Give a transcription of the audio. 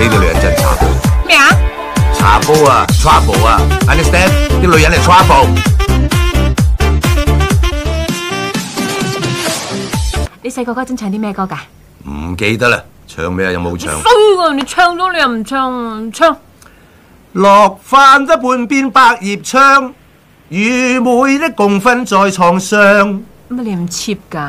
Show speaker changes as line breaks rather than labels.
呢啲女人真係茶煲。
咩啊？
茶煲啊，trouble 啊，understand？啲女人係 trouble。
你細個嗰陣唱啲咩歌㗎？
唔記得啦，唱咩啊？有冇唱？
衰喎！你唱咗你又唔唱，唔唱。
落翻得半邊百葉窗，與妹的共瞓在床上。
乜你唔 cheap 㗎？